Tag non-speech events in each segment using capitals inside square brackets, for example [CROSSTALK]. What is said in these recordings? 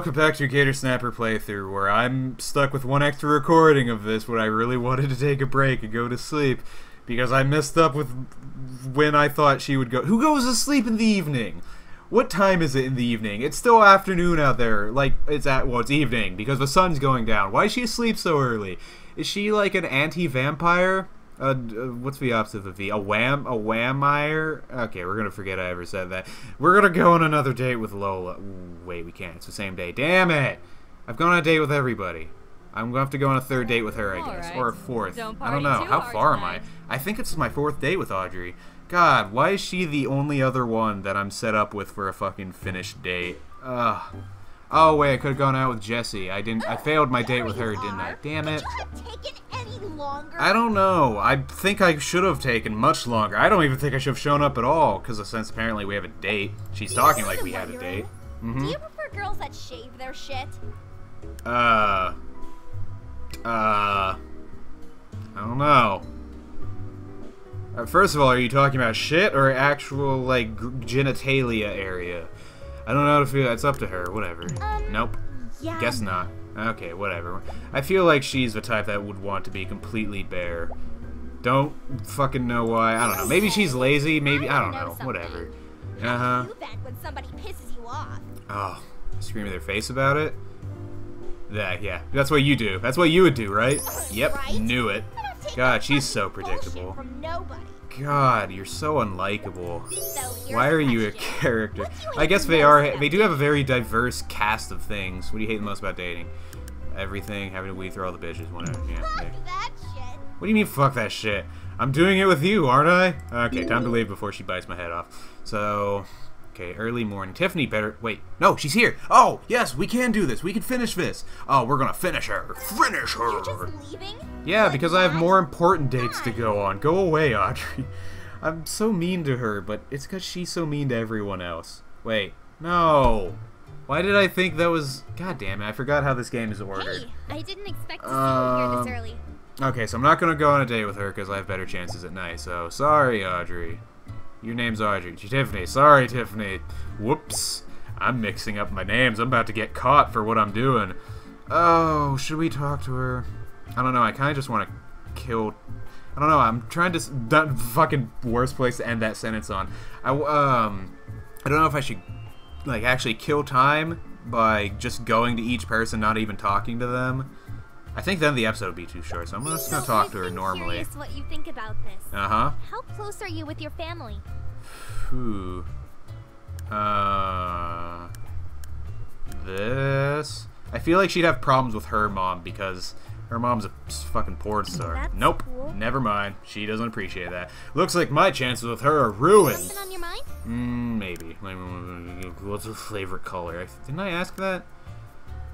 welcome back to Gator Snapper playthrough, where I'm stuck with one extra recording of this when I really wanted to take a break and go to sleep because I messed up with when I thought she would go. Who goes to sleep in the evening? What time is it in the evening? It's still afternoon out there. Like it's at well, it's evening because the sun's going down. Why is she asleep so early? Is she like an anti-vampire? Uh, what's the opposite of a V? A wham? A whammire? Okay, we're gonna forget I ever said that. We're gonna go on another date with Lola. Wait, we can't. It's the same day. Damn it! I've gone on a date with everybody. I'm gonna have to go on a third date with her, I guess, Alright. or a fourth. Don't I don't know. How far am I? I think it's my fourth date with Audrey. God, why is she the only other one that I'm set up with for a fucking finished date? Ugh. Oh wait, I could have gone out with Jessie. I didn't. I failed my date with her, didn't I? Damn it. Could you have taken any longer? I don't know. I think I should have taken much longer. I don't even think I should have shown up at all, because since apparently we have a date. She's talking like we had a date. Do you prefer girls that shave their shit? Uh. Uh. I don't know. Uh, first of all, are you talking about shit or actual, like, genitalia area? I don't know how to feel. It's up to her. Whatever. Um, nope. Yeah. Guess not. Okay, whatever. I feel like she's the type that would want to be completely bare. Don't fucking know why. I don't know. Maybe she's lazy. Maybe I don't know. Whatever. Uh huh. do you vent when somebody pisses you off? Oh, scream in their face about it? That yeah. That's what you do. That's what you would do, right? [LAUGHS] Yep, knew it. God, she's so predictable. God, you're so unlikable. So Why are you a character? You I guess they are. They do have a very diverse cast of things. What do you hate the most about dating? Everything, having to weed through all the bitches, whatever. Yeah. Fuck that shit. What do you mean, fuck that shit? I'm doing it with you, aren't I? Okay, time to leave before she bites my head off. So, okay, early morning. Tiffany better. Wait, no, she's here. Oh, yes, we can do this. We can finish this. Oh, we're gonna finish her. Finish her. You're just leaving? Yeah, Like because I have more important dates to go on. Go away, Audrey. [LAUGHS] I'm so mean to her, but it's because she's so mean to everyone else. Wait, no. Why did I think that was. God damn it, I forgot how this game is ordered. Hey, I didn't expect to see you Um, here this early. Okay, so I'm not gonna go on a date with her because I have better chances at night. So sorry, Audrey. Your name's Audrey. Tiffany. Sorry, Tiffany. Whoops. I'm mixing up my names. I'm about to get caught for what I'm doing. Oh, should we talk to her? I don't know. I kind of just want to kill. I don't know. I'm trying to. That fucking worst place to end that sentence on. I, um. I don't know if I should like actually kill time by just going to each person, not even talking to them. I think then the episode would be too short, so I'm just gonna talk to her normally. Curious what you think about this. Uh huh. How close are you with your family? Whew. Uh. This. I feel like she'd have problems with her mom because her mom's a fucking porn [LAUGHS] star. That's nope. cool. Never mind. She doesn't appreciate that. Looks like my chances with her are ruined. Something on your mind? Mm, maybe. What's her favorite color? I- Didn't I ask that?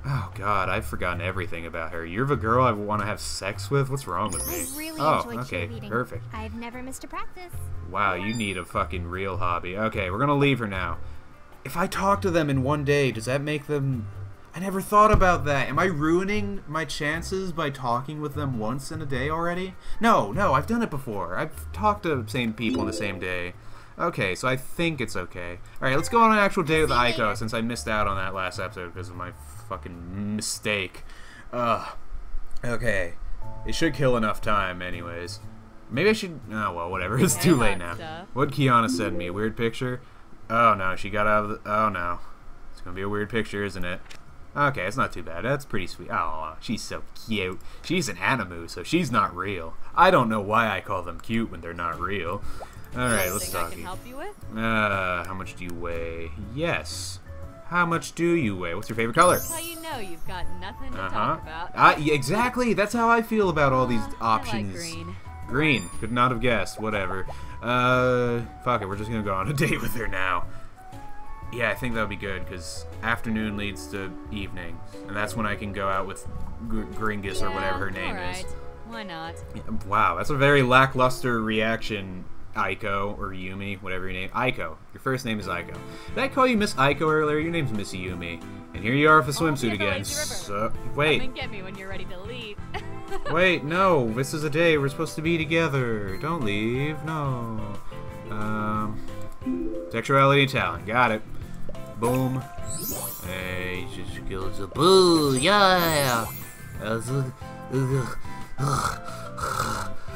Oh God, I've forgotten everything about her. You're the girl I want to have sex with. What's wrong with me? I really oh, enjoy okay, perfect. I've never missed a practice. Wow, you need a fucking real hobby. Okay, we're gonna leave her now. If I talk to them in one day, does that make them? I never thought about that. Am I ruining my chances by talking with them once in a day already? No, no, I've done it before. I've talked to the same people in the same day. Okay, so I think it's okay. All right, let's go on an actual date with Aiko since I missed out on that last episode because of my fucking mistake. Ugh. Okay, it should kill enough time, anyways. Maybe I should. Oh well, whatever. [LAUGHS] It's too late now. What Kyanna sent me? A weird picture? Oh no, she got out of the. Oh no. It's gonna be a weird picture, isn't it? Okay, it's not too bad. That's pretty sweet. Oh, she's so cute. She's an animu, so she's not real. I don't know why I call them cute when they're not real. Alright, let's Anything I talk. can help you with? Uh, how much do you weigh? Yes. How much do you weigh? What's your favorite color? That's how you know you've got nothing to Uh huh. talk about. Uh, yeah, exactly. That's how I feel about all these Uh, options. [LAUGHS] I like green. Green. Could not have guessed. Whatever. Uh, fuck it. We're just gonna go on a [LAUGHS] date with her now. Yeah, I think that would be good because afternoon leads to evening, and that's when I can go out with Gr- Gringus or whatever her Yeah, name alright. is. Why not? Wow, that's a very lackluster reaction, Aiko or Yumi, whatever your name. Aiko. Your first name is Aiko. Did I call you Miss Aiko earlier? Your name's Miss Yumi. And here you are with a Oh, swimsuit yeah, the again. So, Come wait. and get me when you're ready to leave. [LAUGHS] Wait, no. This is a day we're supposed to be together. Don't leave. No. Um, sexuality and talent. Got it. Boom. Hey, just goes a boo, yeah. As a-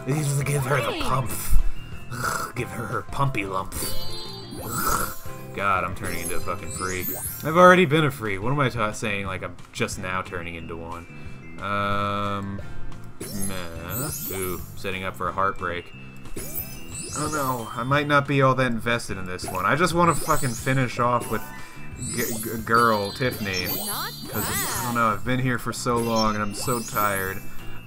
Just give her the Hey. Pump. [SIGHS] Give her her pumpy lump. [SIGHS] God, I'm turning into a fucking freak. I've already been a freak. What am I saying? Like I'm just now turning into one. Um, meh. Ooh, setting up for a heartbreak. I don't know. I might not be all that invested in this one. I just want to fucking finish off with g- g- girl Tiffany. Because I don't know, I've been here for so long and I'm so tired.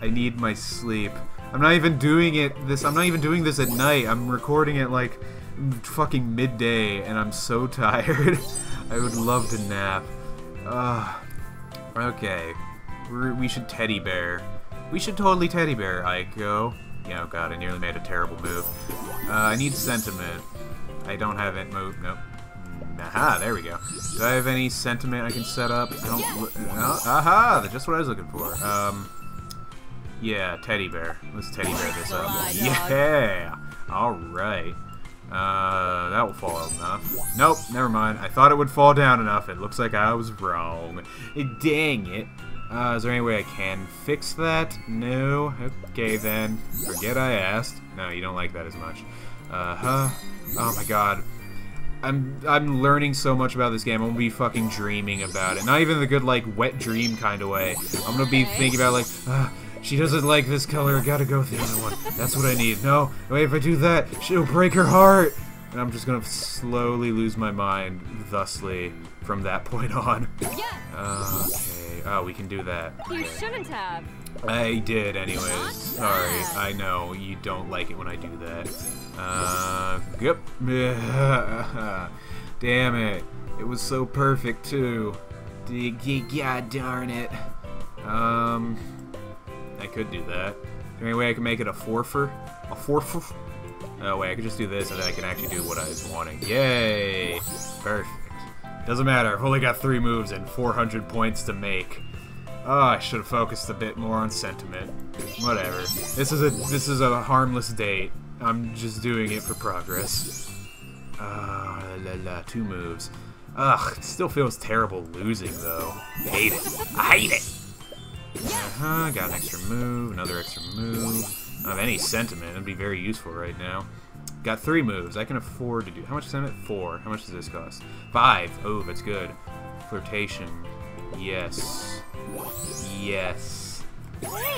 I need my sleep. I'm not even doing it this. I'm not even doing this at night. I'm recording it like fucking midday, and I'm so [LAUGHS] tired. I would love to nap. Ugh. Okay, We're, we should teddy bear. We should totally teddy bear Aiko. Yeah, oh god, I nearly made a terrible move. Uh, I need sentiment. I don't have it. Move. Nope. Aha, there we go. Do I have any sentiment I can set up? I don't. Uh, aha, that's just what I was looking for. Um, yeah, teddy bear. Let's teddy bear this up. [LAUGHS] Yeah. All right. Uh, that will fall enough. Nope, never mind. I thought it would fall down enough. It looks like I was wrong. Dang it. Uh, is there any way I can fix that? No. Okay then. Forget I asked. No, you don't like that as much. Uh huh. Oh my god. I'm I'm learning so much about this game. I'm gonna be fucking dreaming about it. Not even the good like wet dream kind of way. I'm gonna be thinking about like, ah, she doesn't like this color. Gotta go with the other one. That's what I need. No, wait. If I do that, she'll break her heart. And I'm just gonna slowly lose my mind, thusly, from that [LAUGHS] point on. Uh, okay. Oh, we can do that. you shouldn't have. I did anyways. Sorry. I know you don't like it when I do that. Uh, yep. [LAUGHS] Damn it. It was so perfect too. God darn it. Um, I could do that. Is there any way I can make it a forfer? A forfer? Oh wait, I could just do this and then I can actually do what I was wanting. Yay! Perfect. Doesn't matter. I've only got three moves and 400 points to make. Oh, I should have focused a bit more on sentiment. Whatever. This is a this is a harmless date. I'm just doing it for progress. Ah, la la, two moves. Ugh, it still feels terrible losing though. Hate it. I hate it. Uh-huh, got an extra move, another extra move. I don't have any sentiment, it'd be very useful right now. Got three moves, I can afford to do. How much sentiment? Four. How much does this cost? Five. Oh, that's good. Flirtation. Yes. Yes.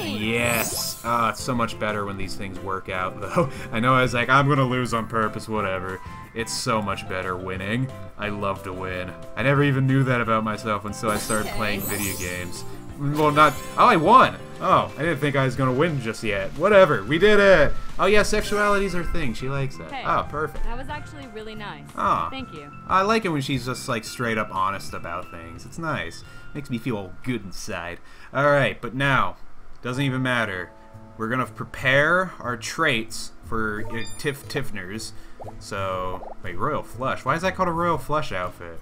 Yes. Ah, it's so much better when these things work out, [LAUGHS] though. I know I was like, I'm gonna lose on purpose, whatever. It's so much better winning. I love to win. I never even knew that about myself until I started playing video games. Well, not. Oh, I won! Oh, I didn't think I was gonna win just yet. Whatever, we did it! Oh, yeah, sexuality's her thing. She likes that. Hey. Oh, perfect. that was actually really nice. Aw. Thank you. I like it when she's just like straight up honest about things. It's nice. Makes me feel good inside. Alright, but now, doesn't even matter. We're gonna prepare our traits for uh, Tiff Tiffners. So, wait, Royal Flush. Why is that called a Royal Flush outfit?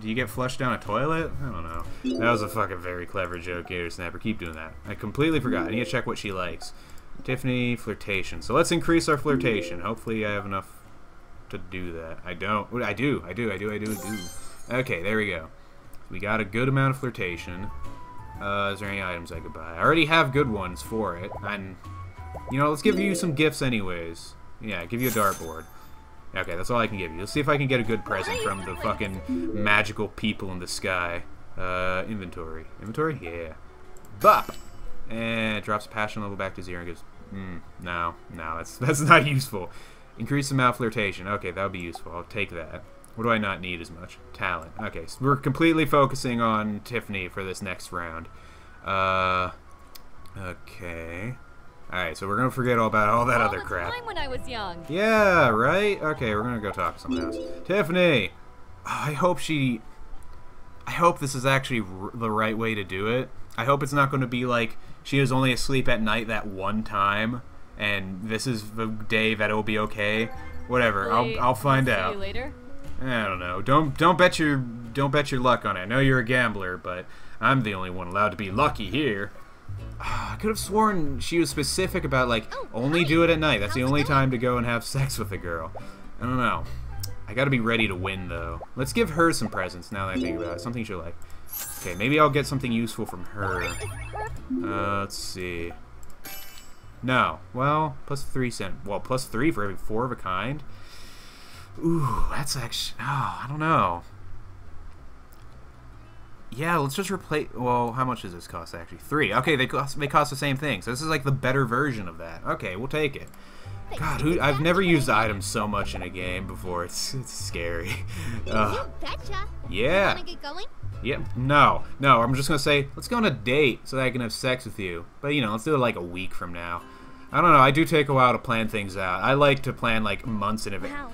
Do you get flushed down a toilet? I don't know. That was a fucking very clever joke, Gator Snapper. Keep doing that. I completely forgot. I need to check what she likes. Tiffany, flirtation. So let's increase our flirtation. Hopefully I have enough to do that. I don't. I do. I do. I do. I do. I do. Okay, there we go. We got a good amount of flirtation. Uh, is there any items I could buy? I already have good ones for it. And, you know, let's give you some gifts anyways. Yeah, give you a dartboard. Okay, that's all I can give you. Let's see if I can get a good present from the fucking magical people in the sky. Uh, inventory. Inventory? Yeah. Bop! And drops passion level back to zero and goes, mm, no, no, that's, [LAUGHS] that's not useful. Increase the amount flirtation. Okay, that would be useful. I'll take that. What do I not need as much? Talent. Okay, so we're completely focusing on Tiffany for this next round. Uh, okay. Alright, so we're gonna forget all about all that All other the crap. time when I was young. Yeah, right? Okay, we're gonna go talk to someone else. Tiffany! Oh, I hope she. I hope this is actually r- the right way to do it. I hope it's not going to be like she was only asleep at night that one time, and this is the day that it'll be okay. Whatever, I'll I'll find see out. You later. I don't know. Don't don't bet your don't bet your luck on it. I know you're a gambler, but I'm the only one allowed to be lucky here. Ah, I could have sworn she was specific about like Oh, only hi. do it at night. That's the How's it only time to go and have [LAUGHS] sex with a girl. I don't know. I gotta be ready to win, though. Let's give her some presents now that I think about it. Something she'll like. Okay, maybe I'll get something useful from her. Uh, let's see. No. Well, plus three cent. Well, plus three for every four of a kind. Ooh, that's actually. Oh, I don't know. Yeah, let's just replace. Well, how much does this cost actually? Three. Okay, they cost they cost the same thing. So this is like the better version of that. Okay, we'll take it. God, who, I've never used items so much in a game before. It's it's scary. Uh, yeah. Wanna get going? Yep. No. No. I'm just gonna say let's go on a date so that I can have sex with you. But you know, let's do it like a week from now. I don't know. I do take a while to plan things out. I like to plan like months in advance. Wow.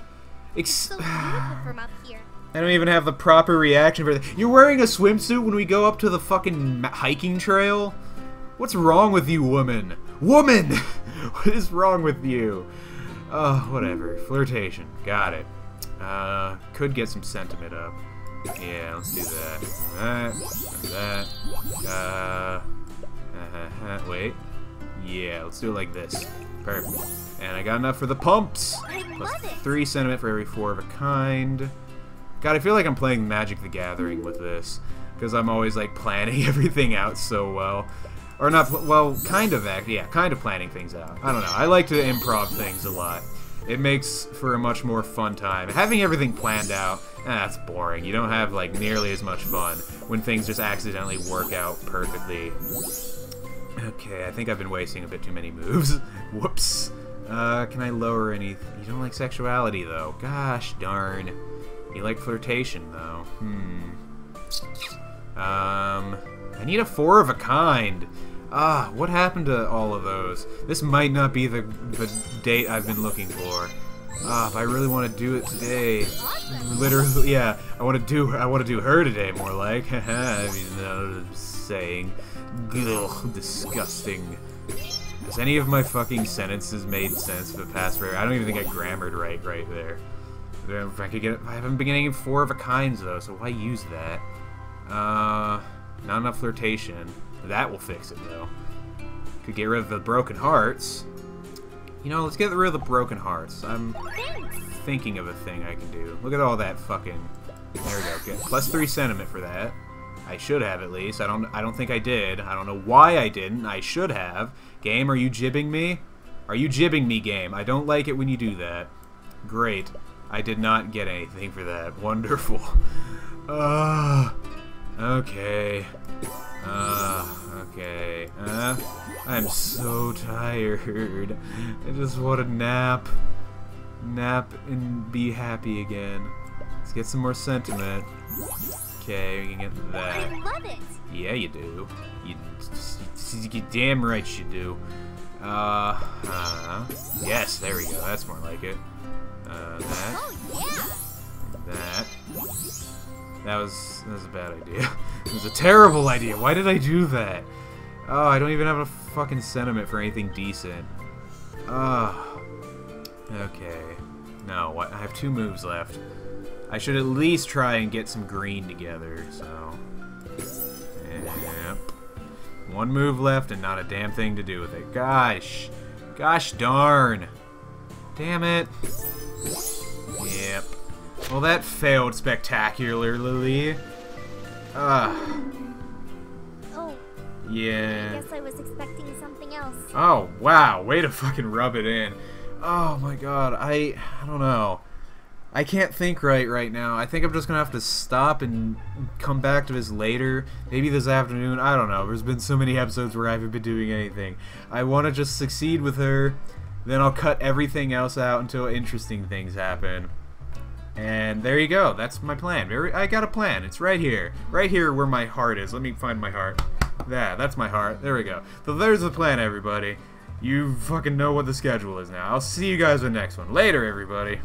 Ex- So beautiful from up here. I don't even have the proper reaction for that. You're wearing a swimsuit when we go up to the fucking hiking trail? What's wrong with you, woman? Woman! [LAUGHS] what is wrong with you? Oh, whatever. Flirtation. Got it. Uh, could get some sentiment up. Yeah, let's do that. That. That. Uh. uh, wait. Yeah, let's do it like this. Perfect. And I got enough for the pumps. Plus three sentiment for every four of a kind. God, I feel like I'm playing Magic the Gathering with this because I'm always like planning [LAUGHS] everything out so well, or not. Well, kind of act. Yeah, kind of planning things out. I don't know. I like to improv things a lot. It makes for a much more fun time. Having everything planned out, eh, that's boring. You don't have like nearly as much fun when things just accidentally work out perfectly. Okay, I think I've been wasting a bit too many moves. [LAUGHS] Whoops. Uh, can I lower any? You don't like sexuality, though. Gosh darn. You like flirtation, though. Hmm. Um, I need a four of a kind. Ah, what happened to all of those? This might not be the the date I've been looking for. Ah, but I really want to do it today. Literally, yeah. I want to do. I want to do her today. More like, [LAUGHS] I mean, know what I'm saying. Ugh, disgusting. Has any of my fucking sentences made sense for the past forever? I don't even think I grammared right right there. If I could get, I haven't been getting four of a kinds though, so why use that? Uh, not enough flirtation. That will fix it though. Could get rid of the broken hearts. You know, let's get rid of the broken hearts. I'm thinking of a thing I can do. Look at all that fucking. There we go. Get plus three sentiment for that. I should have at least. I don't. I don't think I did. I don't know why I didn't. I should have. Game, are you jibbing me? Are you jibbing me, game? I don't like it when you do that. Great. I did not get anything for that. [LAUGHS] Wonderful. Uh, okay. Uh, okay. Uh, I'm so tired. I just want to nap. Nap and be happy again. Let's get some more sentiment. Okay, we can get that. I love it. Yeah, you do. You, you damn right you do. Uh, uh, yes, there we go. That's more like it. Uh, that, Oh yeah. that. That was that was a bad idea. [LAUGHS] it was a terrible idea. Why did I do that? Oh, I don't even have a fucking sentiment for anything decent. Oh. Okay. No. I have two moves left. I should at least try and get some green together, so. Yep. One move left and not a damn thing to do with it. Gosh. Gosh darn. Damn it. Well, that failed spectacularly. Ah, Oh, yeah. I guess I was expecting something else. Oh, wow. Way to fucking rub it in. Oh my god. I I don't know. I can't think right right now. I think I'm just going to have to stop and come back to this later. Maybe this afternoon. I don't know. There's been so many episodes where I haven't been doing anything. I want to just succeed with her. Then I'll cut everything else out until interesting things happen. And there you go. That's my plan. Very, I got a plan. It's right here. Right here where my heart is. Let me find my heart. That, that's my heart. There we go. So there's the plan, everybody. You fucking know what the schedule is now. I'll see you guys in the next one. Later, everybody.